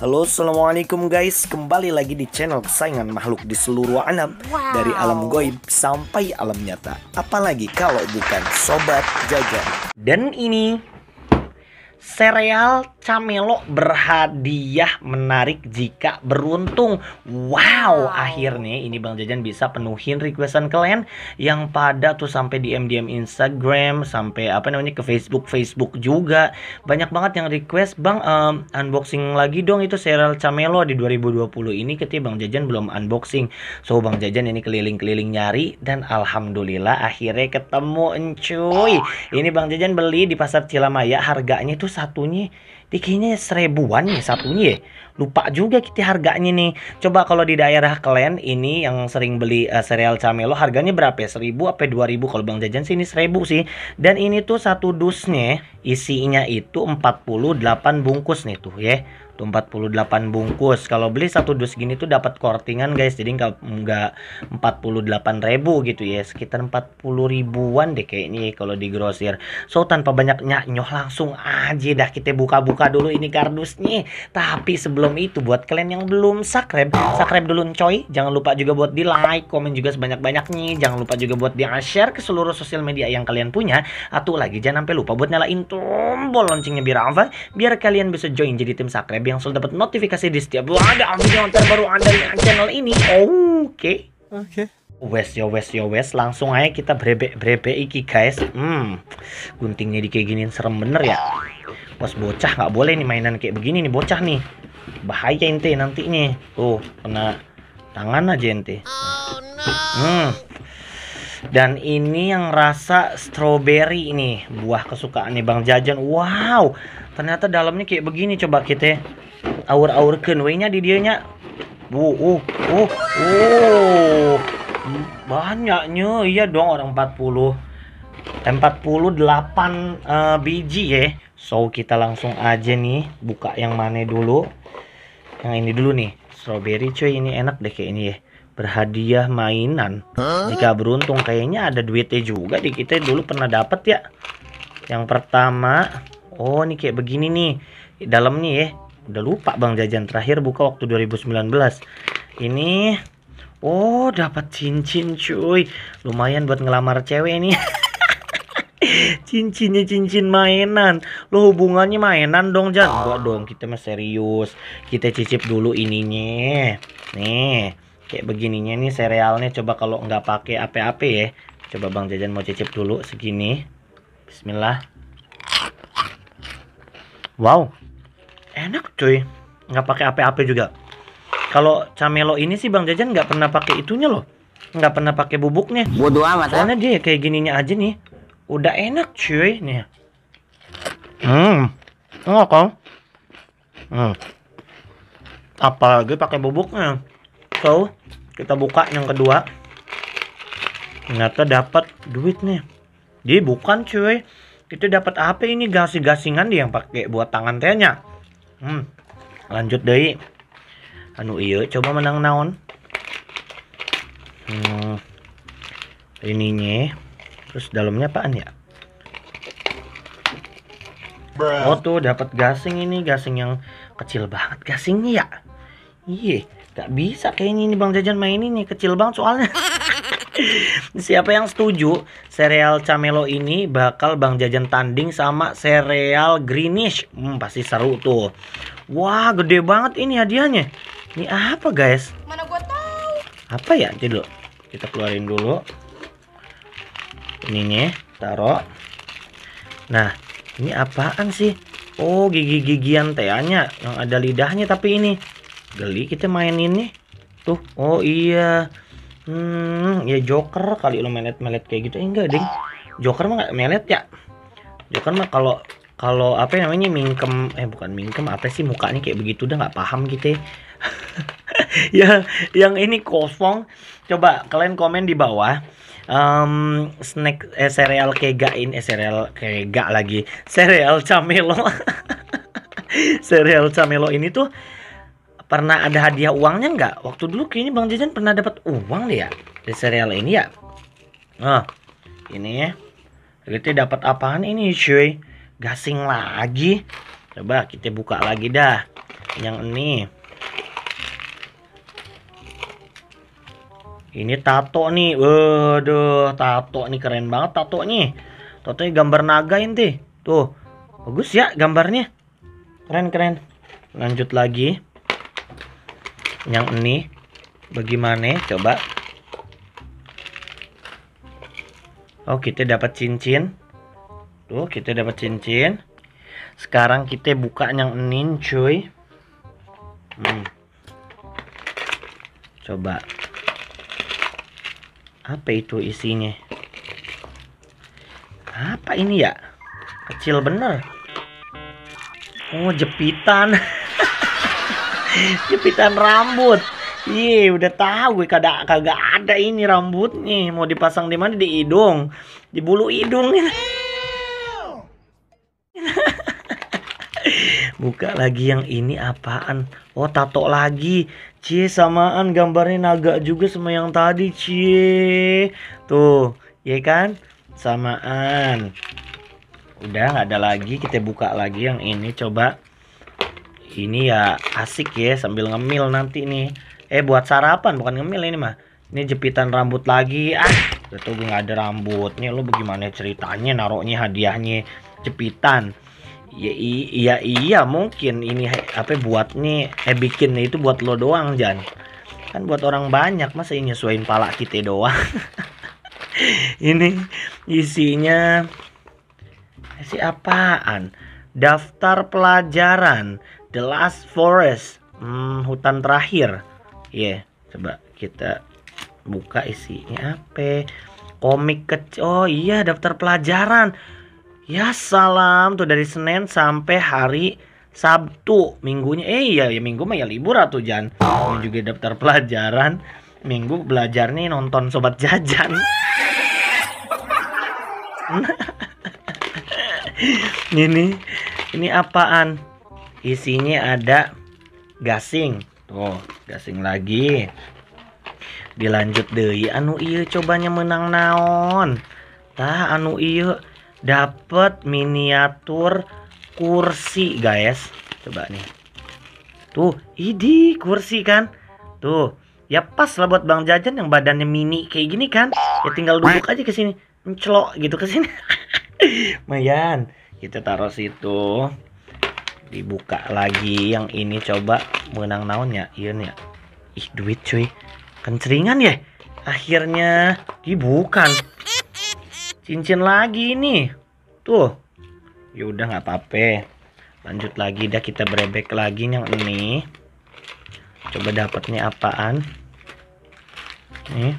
Halo assalamualaikum guys. Kembali lagi di channel kesayangan makhluk di seluruh alam. Dari alam goib sampai alam nyata. Apalagi kalau bukan Sobat Jajan. Dan ini Sereal Camelo berhadiah menarik jika beruntung. Wow, akhirnya ini Bang Jajan bisa penuhin requestan kalian yang pada tuh sampai di MDM Instagram, sampai apa namanya ke Facebook Facebook juga. Banyak banget yang request, Bang um, unboxing lagi dong itu Sereal Camelo di 2020 ini ketika Bang Jajan belum unboxing. So Bang Jajan ini keliling-keliling nyari dan alhamdulillah akhirnya ketemu encuy. Ini Bang Jajan beli di Pasar Cilamaya harganya itu satunya di kayaknya seribuan nih satunya ya. Lupa juga kita harganya nih. Coba kalau di daerah kalian ini yang sering beli uh, camelo harganya berapa ya? Seribu apa dua ribu? Kalau Bang Jajan sih ini seribu sih. Dan ini tuh satu dusnya isinya itu 48 bungkus nih tuh ya tuh 48 bungkus. Kalau beli satu dus gini tuh dapat kortingan guys. Jadi nggak nggak 48 ribu gitu ya. Sekitar 40 ribuan deh kayaknya kalau di grosir so tanpa banyak nyanyoh langsung aja dah kita buka-buka dulu ini kardusnya. Tapi sebelum itu buat kalian yang belum subscribe subscribe dulu coy. Jangan lupa juga buat di like komen juga sebanyak-banyaknya. Jangan lupa juga buat di share ke seluruh sosial media yang kalian punya. Atau lagi jangan sampai lupa buat nyalain tombol loncengnya biar apa? Biar kalian bisa join jadi tim subscribe yang selalu dapat notifikasi di setiap ada video terbaru anda di channel ini. Oke. Okay. Oke. Okay. Wes yo wes yo wes langsung aja kita brebe brebe iki guys. Hmm, guntingnya di kayak gini serem bener ya. Bos bocah nggak boleh nih mainan kayak begini nih bocah nih. Bahaya ente nantinya. Tuh kena tangan aja ente. Oh, no. Hmm. Dan ini yang rasa strawberry ini buah kesukaan nih Bang Jajan. Wow, ternyata dalamnya kayak begini coba kita aur-aurkeun we nya di dieu nya. Uh, uh, uh, uh. Banyaknya, iya dong orang 40. 48 uh, biji ya. So kita langsung aja nih buka yang mana dulu. Yang ini dulu nih. Strawberry cuy ini enak deh kayak ini ya. Berhadiah mainan. Huh? Jika beruntung kayaknya ada duitnya juga di kita dulu pernah dapat ya. Yang pertama, oh ini kayak begini nih. Dalam nih ya udah lupa Bang Jajan terakhir buka waktu 2019 ini oh dapat cincin cuy lumayan buat ngelamar cewek ini cincinnya cincin mainan lo hubungannya mainan dong Jan enggak dong kita mah serius kita cicip dulu ininya nih kayak begininya nih serealnya. Coba kalau nggak pakai apa-apa ya. Coba Bang Jajan mau cicip dulu segini. Bismillah. Wow. Enak cuy. Nggak pakai apa-apa juga. Kalau camelo ini sih bang jajan nggak pernah pakai itunya loh. Nggak pernah pakai bubuknya. Bodoh amat soalnya dia kayak gininya aja nih. Udah enak cuy nih. Hmm. Enggak kok hmm. Apalagi pakai bubuknya. So kita buka yang kedua. Ternyata dapat duit nih. Dia bukan cuy. Itu dapat apa ini? Gasing-gasingan dia yang pakai buat tangan tehnya. Hmm. lanjut deh. Anu iya coba menang naon? Hmm. ininya. Terus dalamnya apaan ya? Oh tuh dapat gasing ini. Gasing yang kecil banget gasingnya ya. Iya gak bisa kayaknya ini bang jajan main ini kecil banget soalnya Siapa yang setuju sereal Camelo ini bakal Bang Jajan tanding sama sereal Greenish? Hmm, pasti seru tuh. Wah, gede banget ini hadiahnya. Ini apa, guys? Mana gua tahu. Apa ya? Jadi kita keluarin dulu. Ininya taruh. Nah, ini apaan sih? Oh, gigi-gigian tehnya yang ada lidahnya tapi ini geli kita main ini. Tuh, oh iya. Hmm, ya Joker kali lo melet-melet kayak gitu. Eh, enggak, Ding. Joker mah gak melet ya. Joker mah kalau kalau apa namanya mingkem eh bukan mingkem apa sih mukanya kayak begitu udah nggak paham gitu ya. ya yang ini kosong coba kalian komen di bawah um, snack eh, sereal kega ini eh, sereal kega lagi sereal camelo sereal camelo ini tuh pernah ada hadiah uangnya nggak? Waktu dulu kayaknya Bang Jajan pernah dapat uang deh ya di serial ini ya. Nah, ini ya. Kita dapat apaan ini cuy? Gasing lagi. Coba kita buka lagi dah. yang ini ini tato nih waduh tato nih keren banget tato nih nih gambar naga ini tuh bagus ya gambarnya keren keren lanjut lagi yang ini. Bagaimana? Coba. Oh kita dapat cincin. Tuh kita dapat cincin. Sekarang kita buka yang ini cuy. Hmm. Coba. Apa itu isinya? Apa ini ya? Kecil bener. Oh jepitan Jepitan rambut Iya, udah tahu kagak kagak ada ini rambutnya. Mau dipasang di mana? Di hidung. Di bulu hidung. Buka lagi yang ini apaan? Oh, tato lagi. Cie, samaan gambarnya naga juga sama yang tadi, Cie. Tuh, ya kan? Samaan. Udah nggak ada lagi, kita buka lagi yang ini coba. Ini ya asik ya sambil ngemil nanti nih. Eh buat sarapan bukan ngemil ini mah. Ini jepitan rambut lagi. Ah itu nggak ada rambutnya. Lo bagaimana ceritanya naroknya hadiahnya? Jepitan. Ya iya iya mungkin ini apa buatnya eh bikinnya itu buat lo doang Jan. Kan buat orang banyak masa ini nyesuaiin pala kita doang? Ini isinya isi apaan? Daftar pelajaran The Last Forest. Hmm, hutan terakhir. Ya yeah, coba kita buka isinya apa? Komik kecil oh iya daftar pelajaran. Ya salam. Tuh dari Senin sampai hari Sabtu minggunya. Eh iya ya minggu mah ya libur atau jan. Ini juga daftar pelajaran. Minggu belajar nih nonton sobat jajan. Ini ini apaan isinya ada gasing. Tuh gasing lagi. Dilanjut deh anu iya cobanya menang naon? Tah anu iya dapat miniatur kursi guys. Coba nih. Tuh idi kursi kan? Tuh ya pas lah buat bang jajan yang badannya mini kayak gini kan? Ya tinggal duduk aja ke sini mencelok gitu ke sini. Mayan kita taruh situ dibuka lagi yang ini coba menang naonnya. Iya ya. Ih duit cuy. Kenceringan ya? Akhirnya dibukan. Cincin lagi ini tuh. Ya udah nggak apa-apa. Lanjut lagi dah kita brebek lagi yang ini. Coba dapatnya apaan? Nih.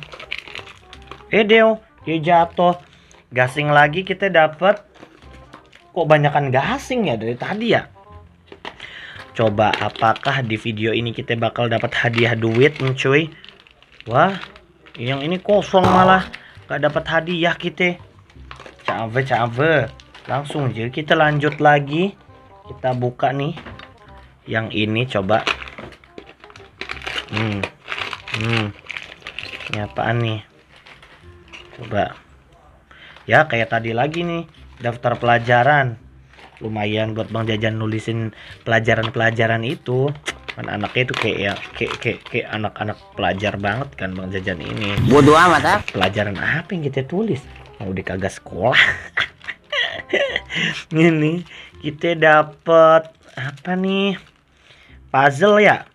Eh deo dia jatuh. Gasing lagi kita dapat. Kok banyakan gasing ya dari tadi ya Coba apakah di video ini kita bakal dapat hadiah duit cuy? Wah yang ini kosong malah. Gak dapat hadiah kita. Cave cave Langsung aja kita lanjut lagi. Kita buka nih. Yang ini coba. Hmm Hmm. Ini apaan nih? Coba. Ya kayak tadi lagi nih. Daftar pelajaran lumayan buat bang jajan nulisin pelajaran-pelajaran itu. Kan anaknya itu kayak ya kayak kayak, kayak anak-anak pelajar banget kan bang jajan ini. Bodoh amat ah. Pelajaran apa yang kita tulis? Mau di kagak sekolah. Ini kita dapat apa nih? Puzzle ya?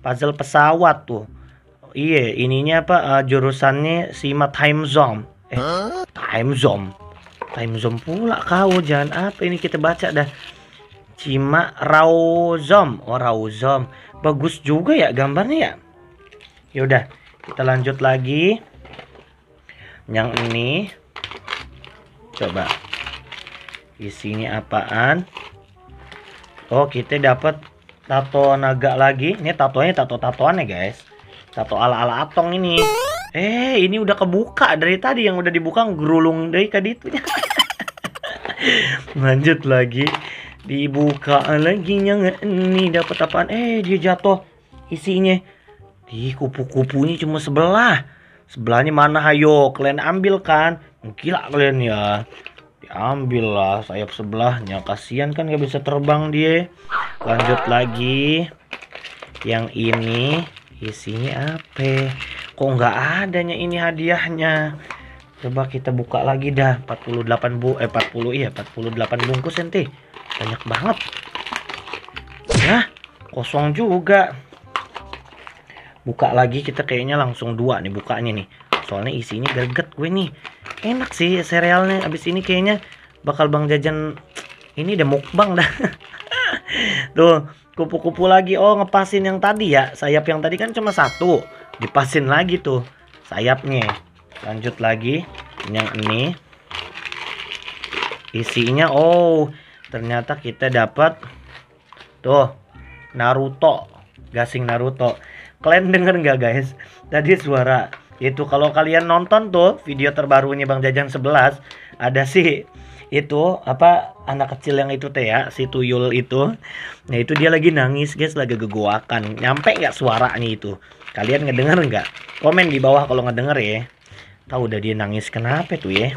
Puzzle pesawat tuh. Iya ininya apa uh, jurusannya sima time zone eh time zone time zone pula kau jangan apa ini kita baca dah. Cima Rauzom. Oh Rauzom. Bagus juga ya gambarnya ya. Yaudah kita lanjut lagi. Yang ini. Coba. Isinya apaan? Oh kita dapat tato naga lagi. Ini tatonya tato tatoan ya guys. Tato ala ala atong ini. Eh, ini udah kebuka dari tadi. Yang udah dibuka gerulung dari kaditunya. Lanjut lagi. Dibuka lagi yang ini dapat apaan? Eh, dia jatuh isinya. Di kupu-kupunya cuma sebelah. Sebelahnya mana hayo? Kalian ambil kan? Gila kalian ya. Diambil lah sayap sebelahnya. Kasihan kan gak bisa terbang dia. Lanjut lagi. yang ini isinya apa kok nggak adanya ini hadiahnya coba kita buka lagi dah. 48 bu eh 40 iya 48 bungkus ente. Banyak banget. Ya kosong juga. Buka lagi kita kayaknya langsung dua nih bukanya nih. Soalnya isinya greget gue nih. Enak sih serialnya abis ini kayaknya bakal bang jajan ini udah mukbang dah. Tuh kupu-kupu lagi. Oh ngepasin yang tadi ya. Sayap yang tadi kan cuma satu. Dipasin lagi tuh sayapnya lanjut lagi. Yang ini. Isinya oh ternyata kita dapat tuh Naruto. Gasing Naruto. Kalian denger nggak guys? Tadi suara. Itu kalau kalian nonton tuh video terbarunya Bang Jajan 11 ada sih itu apa anak kecil yang itu teh ya si tuyul itu. Nah itu dia lagi nangis guys lagi gegoakan. Nyampe nggak suaranya itu? Kalian ngedenger nggak? Komen di bawah kalau ngedenger ya tahu udah dia nangis kenapa tuh ya?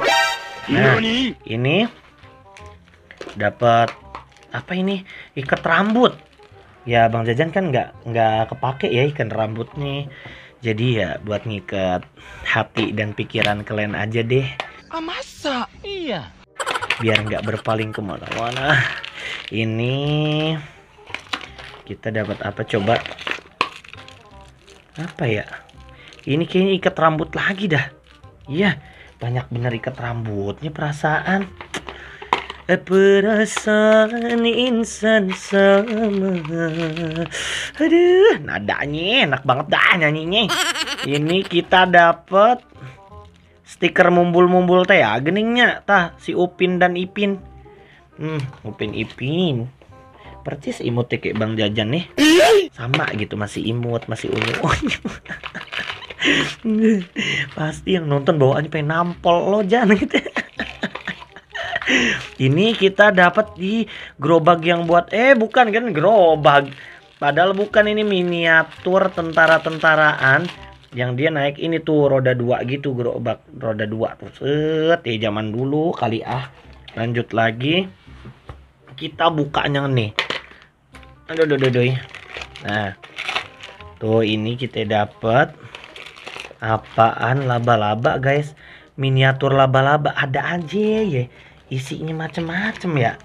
Nah ini dapat apa ini? Ikat rambut. Ya bang jajan kan nggak nggak kepake ya ikan rambut nih. Jadi ya buat ngikat hati dan pikiran kalian aja deh. Ah masa? Iya. Biar nggak berpaling ke mana-mana. Ini kita dapat apa coba? Apa ya? Ini kayaknya ikat rambut lagi dah iya banyak bener ikat rambutnya perasaan. Eh, perasaan insan sama. Aduh nadanya enak banget dah nyanyinya. Ini kita dapat stiker mumbul-mumbul teh ya geningnya tah si Upin dan Ipin. Hmm Upin Ipin. Percis imut kayak Bang Jajan nih. Sama gitu masih imut masih unyu unyu pasti yang nonton bawaannya pengen nampol lo jangan gitu ini kita dapat di gerobak yang buat eh bukan kan gerobak. Padahal bukan ini miniatur tentara-tentaraan yang dia naik ini tuh roda dua gitu gerobak roda dua tuh. Set ya zaman dulu kali ah. Lanjut lagi. Kita bukanya nih. Aduh aduh aduh, aduh. nah tuh ini kita dapat apaan laba-laba guys? Miniatur laba-laba ada aja ya. Isinya macem-macem ya.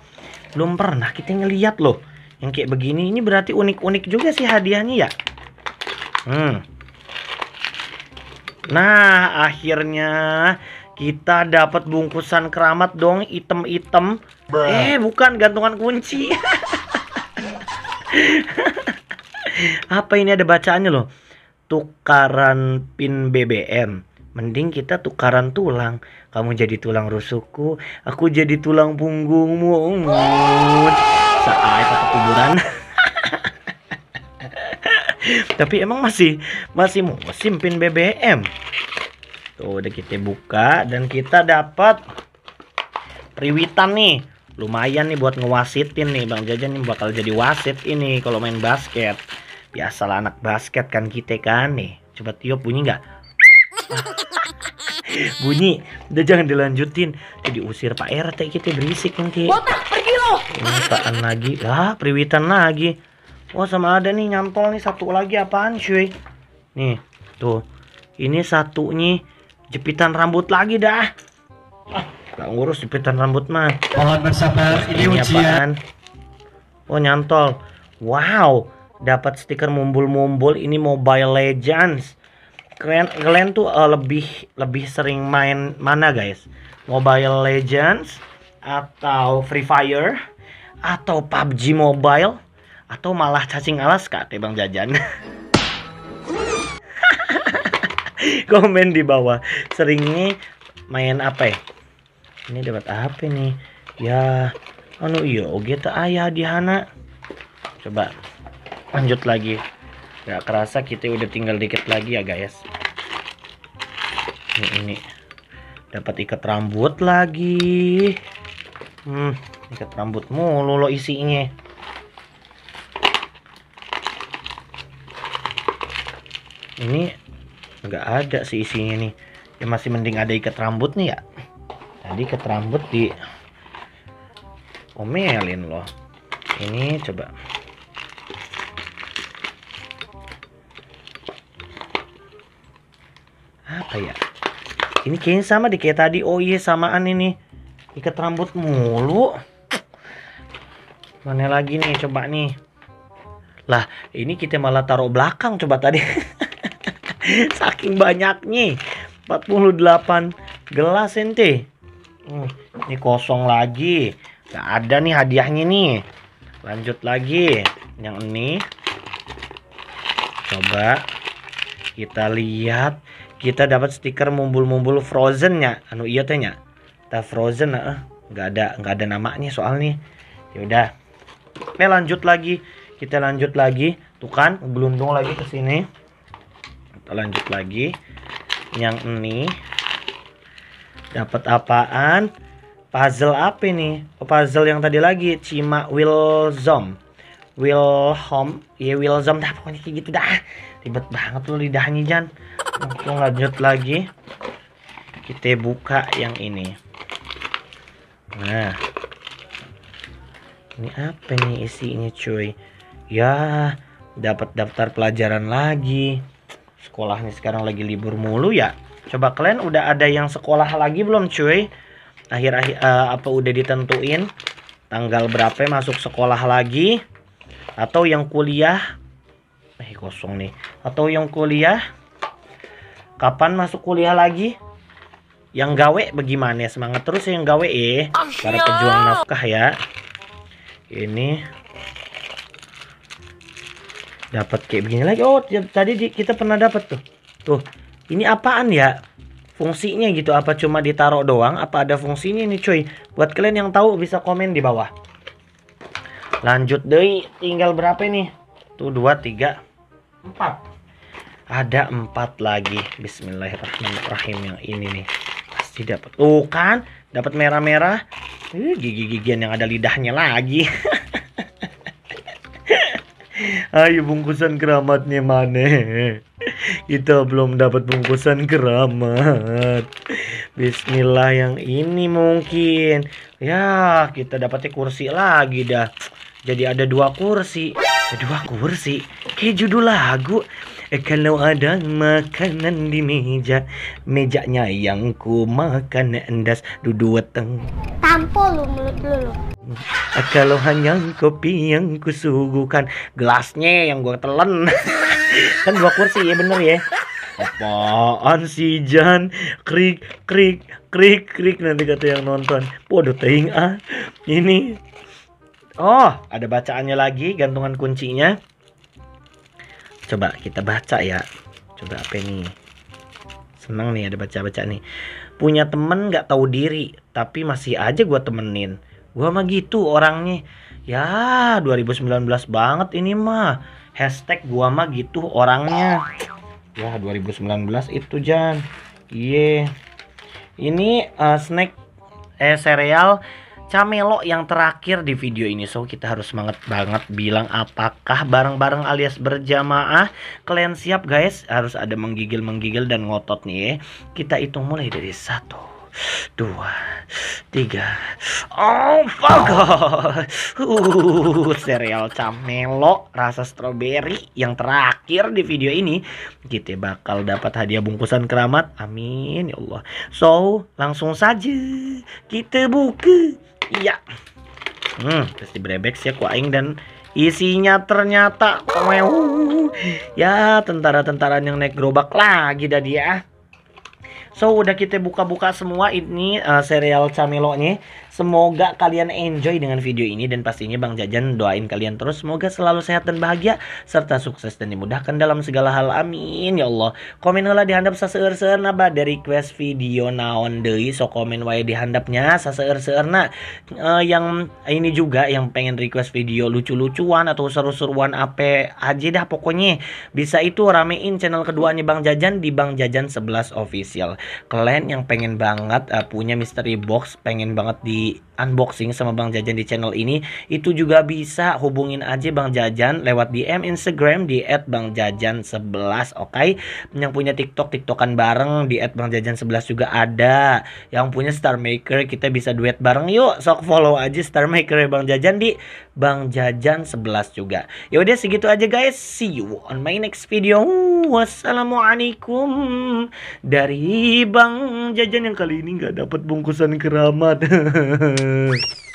Belum pernah kita ngeliat loh. Yang kayak begini ini berarti unik-unik juga sih hadiahnya ya. Hmm. Nah, akhirnya kita dapat bungkusan keramat dong, item-item. Eh, bukan gantungan kunci. Apa ini ada bacaannya loh? Tukaran pin BBM. Mending kita tukaran tulang. Kamu jadi tulang rusukku, aku jadi tulang punggungmu. Saat apa kuburan? tapi emang masih masih musim pin BBM tuh udah kita buka dan kita dapat priwitan nih lumayan nih buat ngewasitin nih Bang Jajan nih bakal jadi wasit ini kalau main basket biasalah anak basket kan kita kan nih. Coba tiup bunyi nggak? Bunyi. Udah jangan dilanjutin. Jadi usir Pak RT kita berisik nanti. Botak pergi lo lagi. Ah priwitan lagi. Oh sama ada nih nyantol nih satu lagi apaan cuy? Nih tuh. Ini satu nih Jepitan rambut lagi dah. Ah, Gak ngurus jepitan rambut mah. Mohon bersabar ini, ini ujian. Oh nyantol. Wow Dapat stiker mumbul-mumbul Ini Mobile Legends. Kalian, kalian tuh uh, lebih lebih sering main mana guys? Mobile Legends Atau Free Fire Atau PUBG Mobile atau malah cacing alas kak Bang Jajan? Komen di bawah. Seringnya main apa ya? Ini dapat apa nih? Ya anu iya oke tak ayah di hana coba lanjut lagi. Nggak kerasa kita udah tinggal dikit lagi ya guys. Ini ini. Dapat ikat rambut lagi. Hmm ikat rambut mulu lo isinya. Ini nggak ada sih isinya nih. Ya masih mending ada ikat rambut nih ya. Tadi ikat rambut di omelin loh ini coba apa ya ini kayaknya sama deh kayak tadi. Oh iya samaan ini. Ikat rambut mulu. Mana lagi nih coba nih. Lah ini kita malah taruh belakang coba tadi. Saking banyaknya. 48 gelas ente. Hmm, ini kosong lagi. Gak ada nih hadiahnya nih. Lanjut lagi. Yang ini. Coba kita lihat kita dapat stiker mumbul-mumbul frozen ya anu iya tehnya kita frozen nggak ada nggak ada namanya soalnya. Yaudah Oke lanjut lagi. Kita lanjut lagi. Tuh kan gelundung lagi ke sini. Kita lanjut lagi. Yang ini. Dapat apaan? Puzzle apa ini? Oh, puzzle yang tadi lagi. Cima Wilzom Wilhom. Ya Wilzom dah pokoknya kayak gitu dah. Ribet banget loh lidahnya Jan langsung lanjut lagi. Kita buka yang ini. Nah. Ini apa nih isinya cuy? Ya dapat daftar pelajaran lagi. Sekolahnya sekarang lagi libur mulu ya? Coba kalian udah ada yang sekolah lagi belum cuy? Akhir-akhir uh, apa udah ditentuin? Tanggal berapa masuk sekolah lagi? Atau yang kuliah? Eh kosong nih. Atau yang kuliah kapan masuk kuliah lagi? Yang gawe bagaimana? Semangat terus yang gawe eh. Para pejuang nafkah ya. Ini. Dapat kayak begini lagi. Oh tadi di, kita pernah dapat tuh. Tuh ini apaan ya? Fungsinya gitu apa cuma ditaruh doang? Apa ada fungsinya nih cuy? Buat kalian yang tahu bisa komen di bawah. Lanjut deh tinggal berapa nih tuh dua tiga. Empat ada empat lagi. Bismillahirrahmanirrahim. Yang ini nih. Pasti dapat. Tuh kan dapat merah-merah. Uh, gigi-gigian yang ada lidahnya lagi. Ayo bungkusan keramatnya mana kita belum dapat bungkusan keramat. Bismillah yang ini mungkin. Ya kita dapatnya kursi lagi dah. Jadi ada dua kursi. Dua kursi. Kayak judul lagu Eh, kalau ada makanan di meja, mejanya yang ku makan endas duduk teng. Tampol lu mulut lu. Eh, kalau hanya kopi yang kusuguhkan, gelasnya yang gua telan. kan dua kursi ya bener ya. Apaan sih Jan? Krik krik krik krik nanti kata yang nonton. Bodoh ting ah. Ini Oh, ada bacaannya lagi, gantungan kuncinya. Coba kita baca ya. Coba apa ini? Seneng nih ada baca-baca nih. Punya temen gak tahu diri, tapi masih aja gue temenin. Gue mah gitu orangnya. Ya 2019 banget ini mah. Hashtag gua mah gitu orangnya. Ya 2019 itu Jan. Iya. Yeah. Ini uh, snack eh cereal Camelo yang terakhir di video ini So kita harus semangat banget bilang apakah bareng-bareng alias berjamaah Kalian siap guys Harus ada menggigil-menggigil dan ngotot nih ya. Kita hitung mulai dari satu dua, tiga. Oh, fuck. Uh, serial Camelo rasa strawberry yang terakhir di video ini. Kita bakal dapat hadiah bungkusan keramat. Amin ya Allah. So, langsung saja kita buka. Iya. Hmm, pasti brebek ya ku aing dan isinya ternyata ya tentara-tentara yang naik gerobak lagi dah dia. So udah kita buka-buka semua ini uh, serial Camelo-nya. Semoga kalian enjoy dengan video ini dan pastinya Bang Jajan doain kalian terus semoga selalu sehat dan bahagia serta sukses dan dimudahkan dalam segala hal. Amin ya Allah. Komen lah dihandap saseur-seur naba dari request video naon deui so komen wae dihandapnya saseur-seurna uh, yang ini juga yang pengen request video lucu-lucuan atau seru-seruan apa aja dah pokoknya bisa itu ramein channel keduanya Bang Jajan di Bang Jajan 11 official. Kalian yang pengen banget uh, punya mystery box, pengen banget di unboxing sama Bang Jajan di channel ini itu juga bisa hubungin aja Bang Jajan lewat DM Instagram di @bangjajan11 oke okay? yang punya TikTok TikTokan bareng di @bangjajan11 juga ada yang punya Star Maker kita bisa duet bareng yuk sok follow aja Star Maker Bang Jajan di Bang Jajan 11 juga. Ya udah segitu aja guys. See you on my next video. Wassalamualaikum dari Bang Jajan yang kali ini nggak dapat bungkusan keramat.